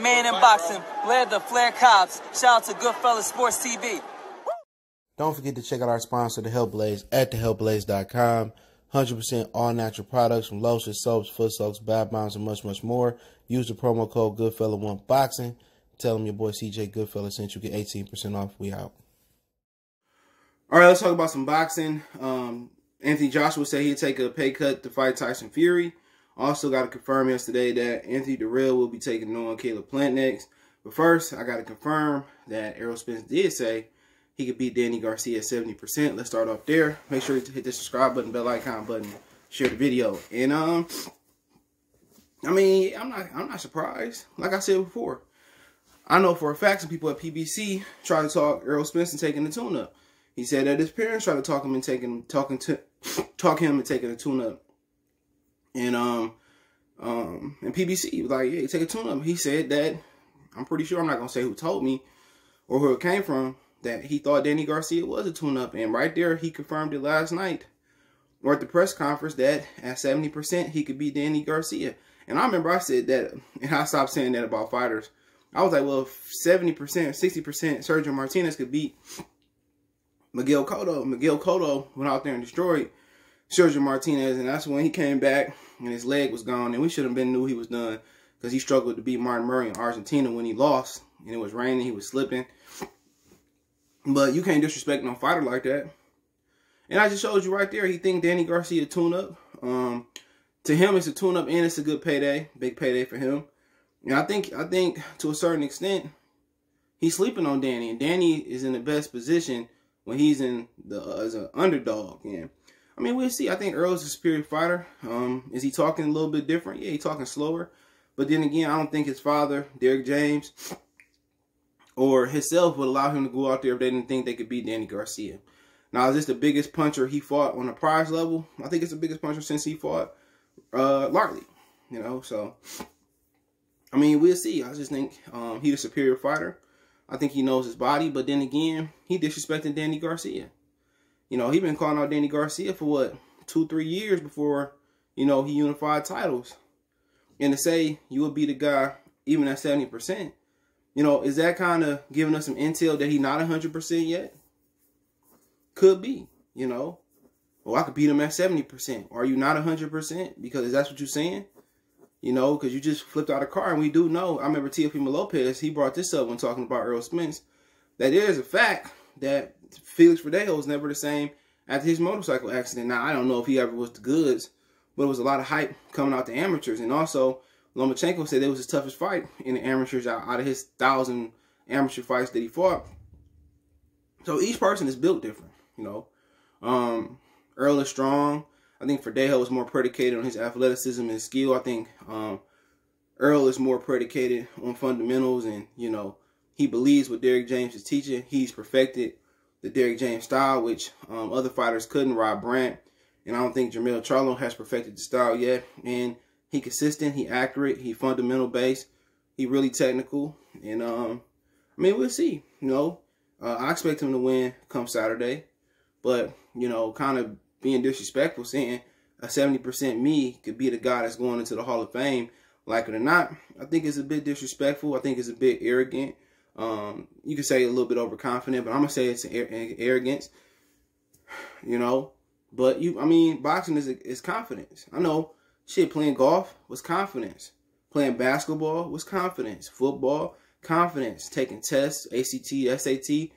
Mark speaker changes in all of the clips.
Speaker 1: Man in boxing, led the Flair Cops. Shout out to Goodfellas Sports TV.
Speaker 2: Don't forget to check out our sponsor, The Hellblaze, Blaze, at thehealthblaze.com. 100% all natural products from lotions, soaps, foot soaks, bath bombs, and much, much more. Use the promo code Goodfella1Boxing. Tell them your boy CJ Goodfella sent you get 18% off. We out.
Speaker 3: All right, let's talk about some boxing. Um, Anthony Joshua said he'd take a pay cut to fight Tyson Fury. Also got to confirm yesterday that Anthony Dirrell will be taking on Caleb Plant next. But first, I got to confirm that Errol Spence did say he could beat Danny Garcia at 70%. Let's start off there. Make sure to hit the subscribe button, bell icon button, share the video. And um I mean, I'm not I'm not surprised. Like I said before, I know for a fact some people at PBC try to talk Errol Spence and taking the tune up. He said that his parents tried to talk him and taking talking to talk him and taking the tune up. And um um and PBC was like, yeah, take a tune up. He said that I'm pretty sure I'm not gonna say who told me or who it came from that he thought Danny Garcia was a tune up. And right there, he confirmed it last night or at the press conference that at 70%, he could beat Danny Garcia. And I remember I said that, and I stopped saying that about fighters. I was like, well, 70%, 60% Sergio Martinez could beat Miguel Cotto. Miguel Cotto went out there and destroyed Sergio Martinez, and that's when he came back and his leg was gone. And we should have been knew he was done because he struggled to beat Martin Murray in Argentina when he lost. And it was raining, he was slipping. But you can't disrespect no fighter like that. And I just showed you right there. He think Danny Garcia a tune up. Um, to him, it's a tune up and it's a good payday, big payday for him. And I think I think to a certain extent, he's sleeping on Danny, and Danny is in the best position when he's in the uh, as an underdog. And I mean, we'll see. I think Earl's a superior fighter. Um, is he talking a little bit different? Yeah, he's talking slower. But then again, I don't think his father, Derrick James, or himself would allow him to go out there if they didn't think they could beat Danny Garcia. Now, is this the biggest puncher he fought on a prize level? I think it's the biggest puncher since he fought uh, Lartley. You know, so I mean, we'll see. I just think um, he's a superior fighter. I think he knows his body, but then again, he disrespected Danny Garcia. You know, he been calling out Danny Garcia for what two, three years before you know he unified titles. And to say you would be the guy even at seventy percent, you know, is that kind of giving us some intel that he not 100% yet? Could be, you know. Well, I could beat him at 70%. Are you not 100%? Because that's what you're saying? You know, because you just flipped out a car. And we do know, I remember Teofimo Lopez, he brought this up when talking about Earl Spence, that is a fact that Felix Verdejo was never the same after his motorcycle accident. Now, I don't know if he ever was the goods, but it was a lot of hype coming out to amateurs. And also, Lomachenko said it was his toughest fight in the amateurs out, out of his thousand amateur fights that he fought. So each person is built different, you know. Um, Earl is strong. I think Verdejo was more predicated on his athleticism and skill. I think um, Earl is more predicated on fundamentals and, you know, he believes what Derrick James is teaching. He's perfected the Derrick James style, which um, other fighters couldn't. Rob Brant. And I don't think Jermell Charlo has perfected the style yet. And he consistent, he accurate, he fundamental based, he really technical, and um, I mean we'll see. You know, uh, I expect him to win come Saturday, but you know, kind of being disrespectful, saying a seventy percent me could be the guy that's going into the Hall of Fame, like it or not. I think it's a bit disrespectful. I think it's a bit arrogant. Um, you could say a little bit overconfident, but I'm gonna say it's arrogance. You know, but you, I mean, boxing is is confidence. I know Shit, playing golf was confidence. Playing basketball was confidence. Football, confidence. Taking tests, ACT, SAT,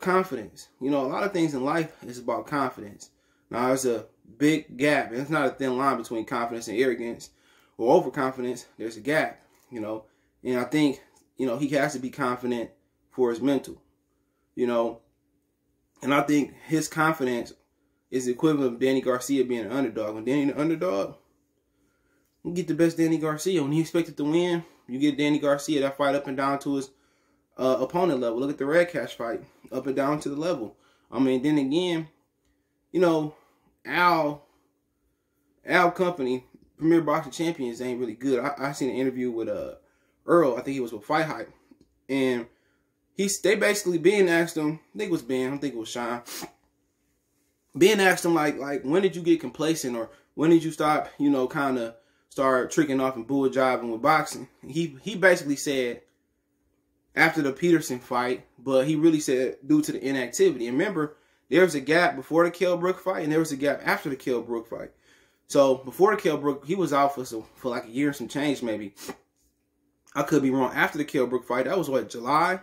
Speaker 3: confidence. You know, a lot of things in life is about confidence. Now, there's a big gap. And it's not a thin line between confidence and arrogance or overconfidence. There's a gap, you know. And I think, you know, he has to be confident for his mental, you know. And I think his confidence is the equivalent of Danny Garcia being an underdog. When Danny an underdog, you get the best Danny Garcia. When he expected to win, you get Danny Garcia that fight up and down to his uh, opponent level. Look at the Red Cash fight, up and down to the level. I mean, then again, you know, Al, Al Company, Premier Boxing Champions ain't really good. I, I seen an interview with uh Earl. I think he was with Fight Hype, and he's they basically being asked him. I think it was Ben. I think it was Sean. Ben asked him like like when did you get complacent or when did you stop? You know, kind of start tricking off and bull jiving with boxing. He he basically said after the Peterson fight, but he really said due to the inactivity. And remember, there was a gap before the Kell Brook fight, and there was a gap after the Kell Brook fight. So before the Kell Brook, he was out for some, for like a year and some change maybe. I could be wrong. After the Kell Brook fight, that was what July,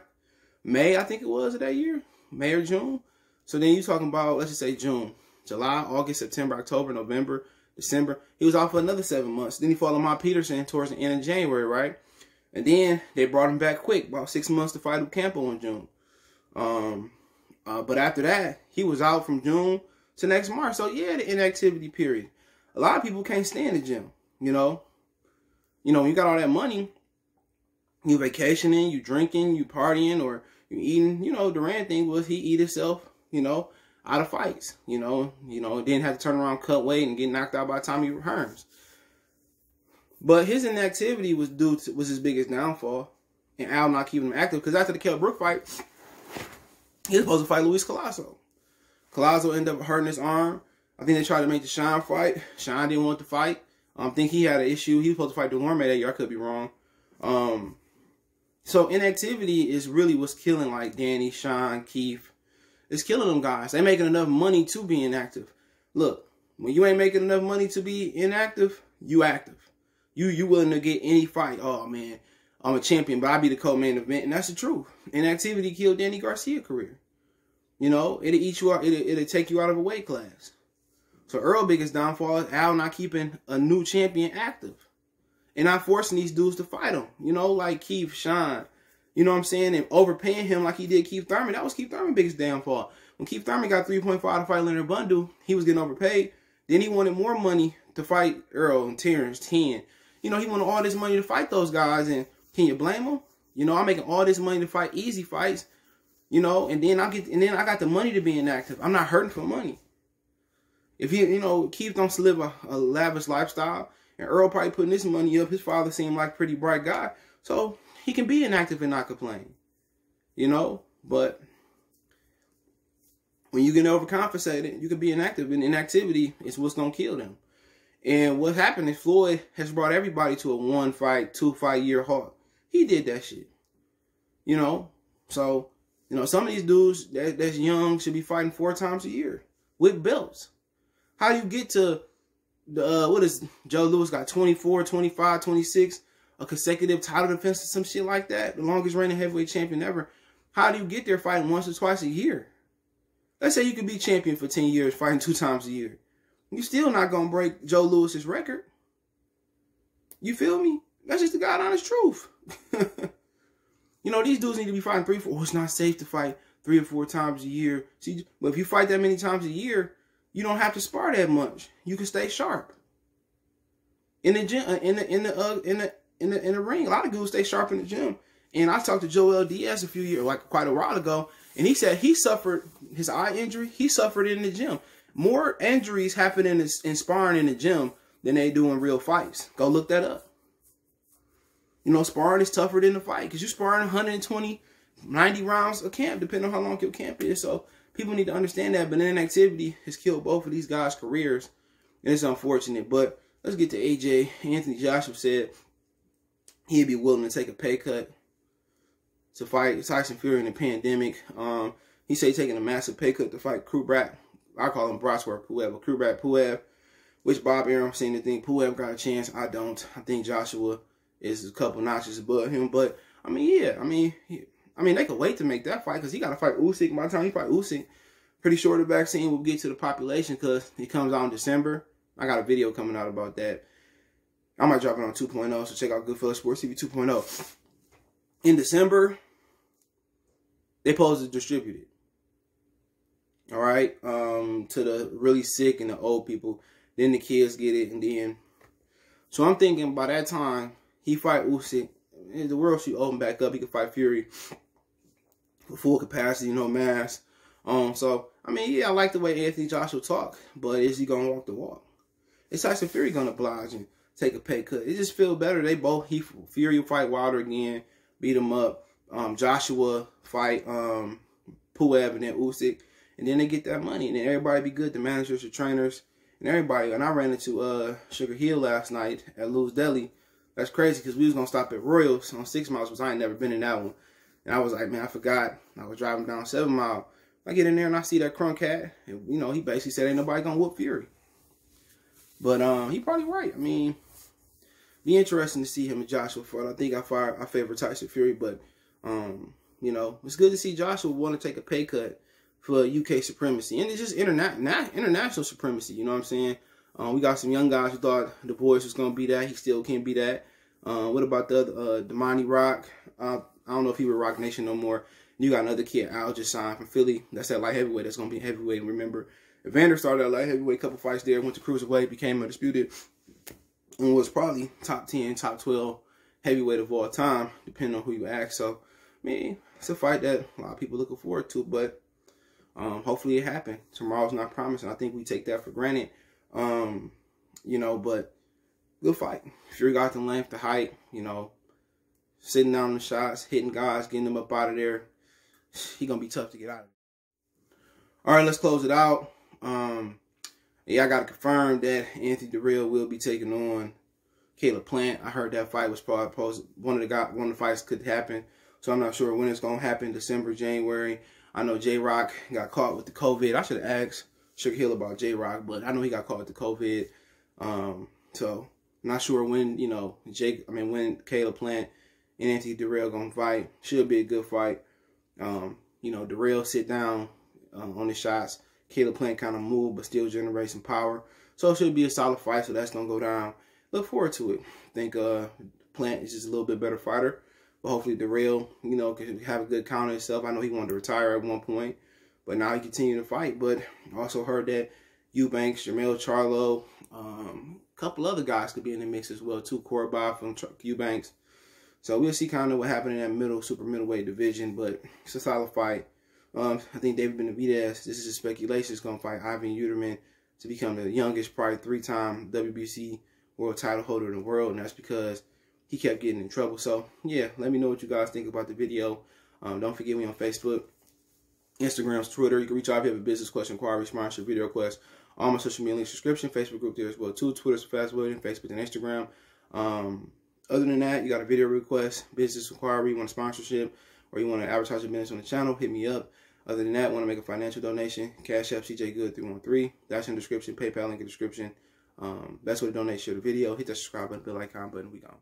Speaker 3: May, I think it was that year, May or June. So then you talking about let's just say June, July, August, September, October, November, December. He was out for another seven months. Then he fought Lamont Peterson towards the end of January, right? And then they brought him back quick, about six months to fight Ocampo in June. Um, uh, but after that, he was out from June to next March. So yeah, the inactivity period. A lot of people can't stand the gym. You know, you know, you got all that money, you vacationing, you drinking, you partying, or you eating. You know, Duran thing was he eat himself. You know, out of fights. You know, you know, didn't have to turn around, cut weight, and get knocked out by Tommy Hearns. But his inactivity was due to was his biggest downfall, and Al not keeping him active. Because after the Kell Brook fight, he was supposed to fight Luis Collazo. Collazo ended up hurting his arm. I think they tried to make the Sean fight. Sean didn't want to fight. I um, think he had an issue. He was supposed to fight Dulorme that year. I could be wrong. Um, so inactivity is really what's killing like Danny, Sean, Keith. It's killing them guys. They making enough money to be inactive. Look, when you ain't making enough money to be inactive, you active. You you willing to get any fight. Oh man, I'm a champion, but I be the co-main event, and that's the truth. Inactivity killed Danny Garcia career. You know, it'll eat you out. It'll, it'll take you out of a weight class. So Earl biggest downfall is Al not keeping a new champion active. And not forcing these dudes to fight him. You know, like Keith, Sean. You know what I'm saying? And overpaying him like he did Keith Thurman. That was Keith Thurman's biggest downfall. When Keith Thurman got 3.5 to fight Leonard Bundu, he was getting overpaid. Then he wanted more money to fight Earl and Terence, 10. You know, he wanted all this money to fight those guys. And can you blame him? You know, I'm making all this money to fight easy fights. You know, and then I get and then I got the money to be inactive. I'm not hurting for money. If you you know, Keith don't live a, a lavish lifestyle, and Earl probably putting this money up. His father seemed like a pretty bright guy, so he can be inactive and not complain. You know, but when you get overcompensated, you can be inactive, and inactivity is what's gonna kill them. And what happened is Floyd has brought everybody to a one fight, two fight year halt. He did that shit. You know, so you know some of these dudes that, that's young should be fighting four times a year with belts. How you get to the uh, what is Joe Louis got 24, 25, 26, a consecutive title defense or some shit like that, the longest reigning heavyweight champion ever. How do you get there fighting once or twice a year? Let's say you could be champion for 10 years, fighting two times a year. You're still not gonna break Joe Louis's record. You feel me? That's just the God honest truth. you know, these dudes need to be fighting three, four. Oh, it's not safe to fight three or four times a year. See, but if you fight that many times a year, you don't have to spar that much. You can stay sharp. In the gym, uh, in the in the uh, in the in the in the ring, a lot of dudes stay sharp in the gym. And I talked to Joel Diaz a few years, like quite a while ago, and he said he suffered his eye injury. He suffered in the gym. More injuries happen in, in sparring in the gym than they do in real fights. Go look that up. You know, sparring is tougher than the fight because you're sparring 120, 90 rounds a camp, depending on how long your camp is. So people need to understand that. But inactivity has killed both of these guys' careers. And it's unfortunate. But let's get to AJ. Anthony Joshua said he'd be willing to take a pay cut to fight Tyson Fury in the pandemic. Um, he said taking a massive pay cut to fight Kubrat. I call him Brosworth Pulev, Kubrat Pulev, which Bob Arum seemed to think Pulev got a chance. I don't. I think Joshua is a couple notches above him. But, I mean, yeah. I mean, I mean, they could wait to make that fight because he got to fight Usyk. By the time he fight Usyk, pretty sure the vaccine will get to the population because it comes out in December. I got a video coming out about that. I might drop it on 2.0, so check out Goodfellas Sports TV 2.0. In December, they pose to distribute it. All right, um, to the really sick and the old people. Then the kids get it, and then. So I'm thinking by that time he fight Usyk, the world should open back up. He can fight Fury full capacity, no mask. Um, so I mean, yeah, I like the way Anthony Joshua talk, but is he gonna walk the walk? Is Tyson Fury gonna oblige and take a pay cut? It just feel better. They both he Fury will fight Wilder again, beat him up. Um, Joshua fight um Pulev and then Usyk, and then they get that money, and then everybody be good. The managers, the trainers, and everybody. And I ran into uh, Sugar Hill last night at Lou's Deli. That's crazy because we was gonna stop at Royals on Six Miles, because I ain't never been in that one. And I was like, man, I forgot. I was driving down Seven Mile. I get in there and I see that crunk cat, and you know, he basically said ain't nobody gonna whoop Fury. But um, he probably right. I mean, be interesting to see him and Joshua fight. I think I fire I favor Tyson Fury, but um, you know, it's good to see Joshua want to take a pay cut for UK supremacy. And it's just interna- international supremacy, you know what I'm saying? Um, we got some young guys who thought the boys was going to be that. He still can't be that. Uh, what about the other, uh, Darmani Rock? Uh, I don't know if he was Roc Nation no more. You got another kid, Al, just signed from Philly. That's that light heavyweight. That's going to be heavyweight. And remember, Evander started at light heavyweight, couple fights there, went to cruiserweight, became undisputed, and was probably top 10, top 12 heavyweight of all time, depending on who you ask. So, I mean, it's a fight that a lot of people looking forward to, but um, hopefully it happened. Tomorrow's not promising. I think we take that for granted. Um, you know, but good fight. Fury got the length, the height, you know, sitting down the shots, hitting guys, getting them up out of there. He gonna be tough to get out of. All right, let's close it out. Um, yeah, I got to confirm that Anthony Dirrell will be taking on Caleb Plant. I heard that fight was probably supposed one of the guy, one of the fights could happen. So I'm not sure when it's gonna happen. December, January. I know J Rock got caught with the COVID. I should have asked Sugar Hill about J Rock, but I know he got caught with the COVID. Um, so not sure when you know Jake. I mean when Caleb Plant and Anthony Dirrell gonna fight. Should be a good fight. Um, you know Dirrell sit down uh, on the shots. Caleb Plant kind of move, but still generate some power. So it should be a solid fight. So that's gonna go down. Look forward to it. Think uh, Plant is just a little bit better fighter. But hopefully Dirrell, you know, can have a good counter himself. I know he wanted to retire at one point, but now he continued to fight. But also heard that Eubanks, Jermell Charlo, um, a couple other guys could be in the mix as well too. Korobov from Eubanks. So we'll see kind of what happened in that middle, super middleweight division. But it's a solid fight. Um, I think David Benavidez, this is a speculation, is going to fight Ivan Uterman to become the youngest, probably three-time WBC world title holder in the world. And that's because he kept getting in trouble. So, yeah, let me know what you guys think about the video. Um, don't forget me on Facebook, Instagram, Twitter. You can reach out if you have a business question, inquiry, sponsorship, video request. All my social media links, subscription, Facebook group there as well too. Twitter's fast waiting, Facebook and Instagram. Um, other than that, you got a video request, business inquiry, you want a sponsorship, or you want to advertise your business on the channel, hit me up. Other than that, want to make a financial donation, Cash App CJ Good 313. That's in the description, PayPal link in the description. Um, that's what donate share the video. Hit that subscribe button, bell icon button. We gone.